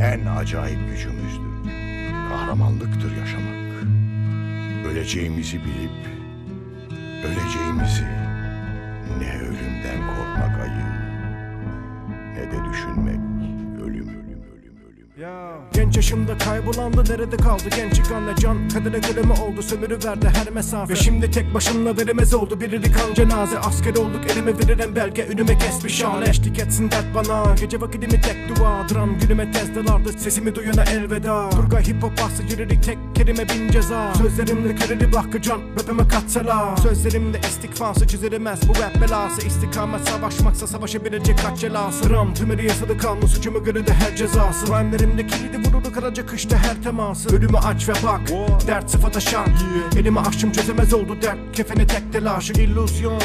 en acayip gücümüzdür. Kahramanlıktır yaşamak. Öleceğimizi bilip, öleceğimizi ne ölümden korkmak ayı, ne de düşünmek ölüm ölüm ölüm ölüm. Ya. Genç yaşımda kaybolandı nerede kaldı? Gençlik anne can Kadere göre mi oldu sömürü verdi her mesafe. Ve şimdi tek başına veremez oldu biri kan cenaze. Asker olduk elime verilen belge önüme kes bir şale. Eşlik etsin dert bana gece vakitimi tek dua. Dram günüme tez dalardı sesimi duyana elveda. Turgay hip hop bastı yürüdük tek kelime bin ceza. Sözlerimle köreli bırakı can rapime katsela. Sözlerimle istikfası çözülemez bu rap belası. İstikamet savaşmaksa savaşabilecek kaç celası. Dram tümeri yasalı kanlı suçumu görüldü her cezası. Rhyme'lerimde kilidi vuruldu karaca kışta her teması. Ölümü aç ve bak dert sıfata şan Elimi açtım çözemez oldu dert Kefene tek telaşı illüzyon.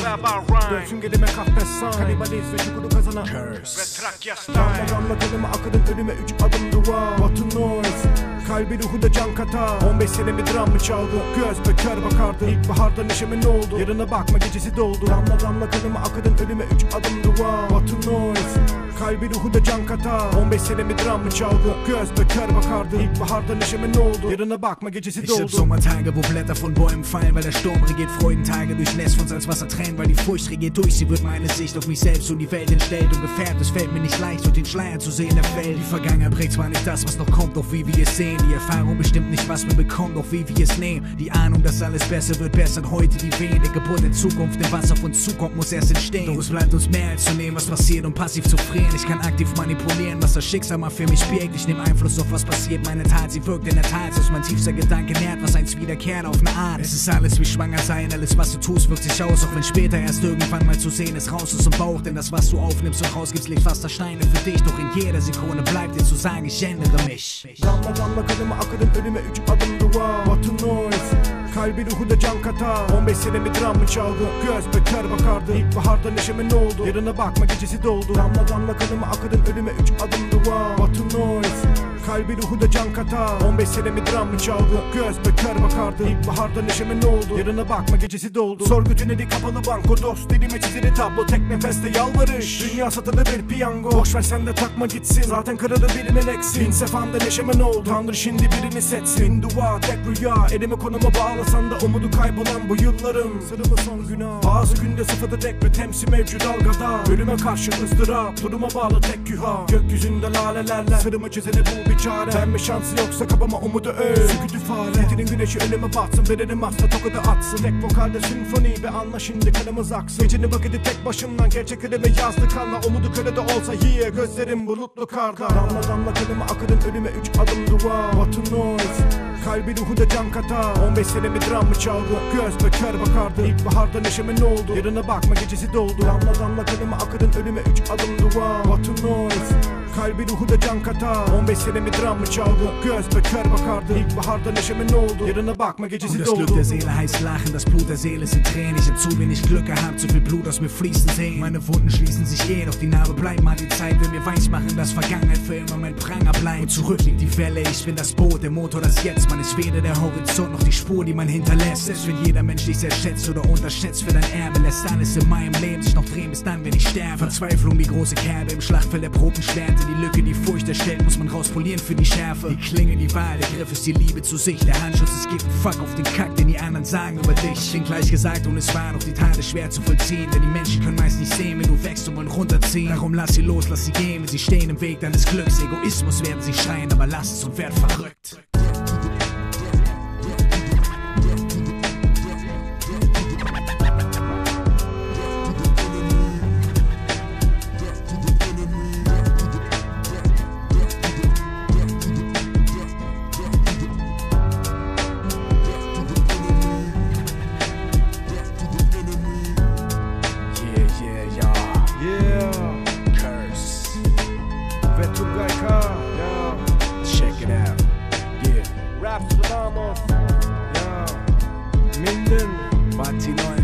Dönsün gelime kahpesan Kanibaliz ve çukuru kazanan. Trakya style. Damla kanıma akıdın önüme üç adım dua. Batı noise. Kalbi ruhu da can katar. 15 sene bir dram mı çaldı? Göz be kör bakardı. İlkbaharda neşeme ne oldu? Yarına bakma gecesi doldu. Damla damla kanıma akıdın önüme üç adım dua. Batı noise Kalbi ruhu da can katar 15 sene bir dram mı çaldı Göz kör bakardı İlkbaharda neşeme ne oldu Yarına bakma gecesi Ich hab doldu Sommertage, wo Blätter von Bäumen fallen, weil der Sturm regiert. Freudentage durchnässt von Salzwasser tränen, weil die Furcht regiert durch. Sie wird meine Sicht auf mich selbst und die Welt entstellt und gefärbt. Es fällt mir nicht leicht, durch den Schleier zu sehen, der fällt. Die Vergangenheit prägt zwar nicht das, was noch kommt, doch wie wir es sehen. Die Erfahrung bestimmt nicht, was wir bekommen, doch wie wir es nehmen. Die Ahnung, dass alles besser wird, bessern heute die Wehen. Der Geburt der Zukunft, denn was auf uns zukommt, muss erst entstehen. Doch es bleibt uns mehr als zu nehmen, was passiert und passiv zu frieren. Ich kann aktiv manipulieren, was das Schicksal mal für mich spielt. Ich nehme Einfluss auf was passiert. Meine Tat, sie wirkt in der Tat, aus mein tiefster Gedanke nährt, was eins wiederkehrt auf eine Art. Es ist alles wie schwanger sein, alles was du tust, wirkt sich aus, auch wenn später erst irgendwann mal zu sehen ist, raus aus dem Bauch. Denn das, was du aufnimmst und rausgibst, legt fast Steine für dich. Doch in jeder Sekunde bleibt dir zu sagen, ich ändere mich. Batı noise Kalbi ruhu da can katar. 15 sene bir dram mı çaldı? Göz be kör bakardı. İlkbaharda neşeme ne oldu? Yarına bakma gecesi doldu. Damla damla kanıma akıdın önüme üç adım dua. Batı noise Kalbi ruhu da can katar. 15 sene bir dram mı çaldı Göz be kör bakardı İlkbaharda neşeme ne oldu? Yarına bakma gecesi doldu. Sorgu tüneli kapalı banko Dost. Dilime çizili tablo Tek nefeste yalvarış. Dünya satılığı bir piyango. Boş ver sen de takma gitsin. Zaten kırılır bir meleksin Bin sefamda neşeme ne oldu? Tanrı şimdi birini seçsin Dua tek rüya. Elimi konuma bağlasan da umudu kaybolan bu yıllarım. Sırımı son günah. Bazı günde sıfırda tek ve temsi mevcut dalgada. Ölüme karşı ızdırap. Duruma bağlı tek güha. Gökyüzünde lalelerle Sırımı çizeni bul bir çare. Pembe şansı yoksa kabama umudu öl. Sükütü fare. Getirin güneşi önüme batsın. Veririm asla tokadı atsın. Tek vokalde senfoni Ve anla şimdi kanımız aksın. Gecenin vakiti tek başımdan Gerçeklerimi yazdı kanla. Umudu körede olsa yiye Gözlerim bulutlu karda Damla damla kanıma akıdın önüme üç adım dua. Batı noise. Kalbi ruhu da can katar. 15 sene bir dram mı çaldı? Göz be kör bakardı. İlkbaharda neşeme ne oldu? Yarına bakma gecesi doldu. Damla damla kanıma akıdın önüme üç adım dua. Batı noise Kalbi ruhu da can katar 15 sene bir dram mı çaldı Göz be kör bakardı İlkbaharda neşeme ne oldu Yarına bakma gecesi das Glück doldu der Seele heißt Lachen, das Blut der Seele sind Tränen. Ich hab zu wenig Glück gehabt, zu viel Blut aus mir fließen sehen. Meine Wunden schließen sich eh, doch die Narbe bleibt mal. Die Zeit will mir weiß machen, dass Vergangenheit für immer mein Pranger bleibt. Und zurück liegt die Welle, ich bin das Boot, der Motor das Jetzt. Man ist weder der Horizont noch die Spur, die man hinterlässt. Selbst wenn jeder Mensch dich sehr schätzt oder unterschätzt für dein Erbe, lässt alles in meinem Leben sich noch drehen, bis dann, wenn ich sterbe. Verzweiflung, die große Kerbe im Schlachtfeld der Probenschwerte. Die Lücke, die Furcht erstellt, muss man rauspolieren für die Schärfe. Die Klinge, die Wahl, der Griff ist die Liebe zu sich. Der Handschutz ist Gift, fuck auf den Kack, den die anderen sagen über dich. Klingt gleich gesagt und es war doch die ist schwer zu vollziehen. Denn die Menschen können meist nicht sehen, wenn du wächst und wollen runterziehen. Darum lass sie los, lass sie gehen, wenn sie stehen im Weg deines Glücks. Egoismus werden sie schreien, aber lass es und werd verrückt. Mama. Ya. Minden. Batinoy.